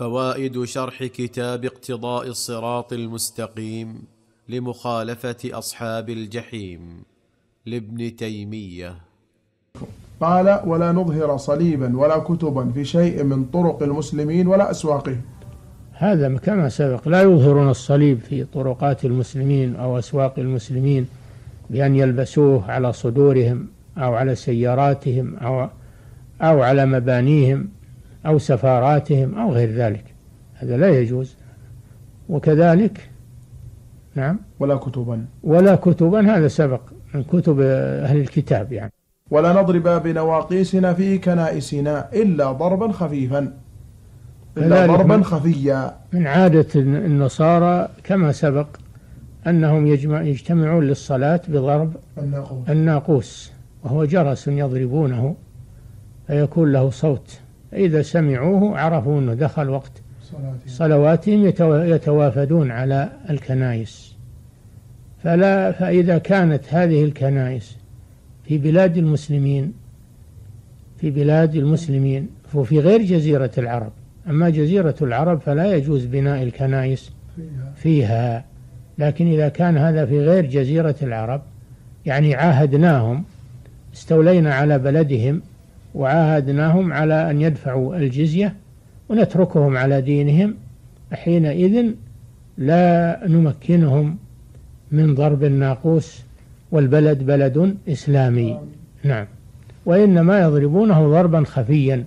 فوائد شرح كتاب اقتضاء الصراط المستقيم لمخالفة أصحاب الجحيم لابن تيمية. قال ولا نظهر صليبا ولا كتبا في شيء من طرق المسلمين ولا أسواقهم. هذا كما سبق لا يظهرون الصليب في طرقات المسلمين أو أسواق المسلمين بأن يلبسوه على صدورهم أو على سياراتهم أو أو على مبانيهم. أو سفاراتهم أو غير ذلك. هذا لا يجوز. وكذلك نعم. ولا كتبا. ولا كتبا هذا سبق من كتب أهل الكتاب يعني. ولا نضرب بنواقيسنا في كنائسنا إلا ضربا خفيفا. إلا ضربا خفيا. من عادة النصارى كما سبق أنهم يجمع يجتمعون للصلاة بضرب الناقوس, الناقوس وهو جرس يضربونه فيكون له صوت. إذا سمعوه عرفوا أنه دخل وقت صلواتهم يتوافدون على الكنائس. فلا فإذا كانت هذه الكنائس في بلاد المسلمين في بلاد المسلمين وفي غير جزيرة العرب. أما جزيرة العرب فلا يجوز بناء الكنائس فيها. لكن إذا كان هذا في غير جزيرة العرب يعني عاهدناهم استولينا على بلدهم وعاهدناهم على أن يدفعوا الجزية ونتركهم على دينهم حينئذ لا نمكنهم من ضرب الناقوس والبلد بلد إسلامي. نعم. وإنما يضربونه ضربا خفيا.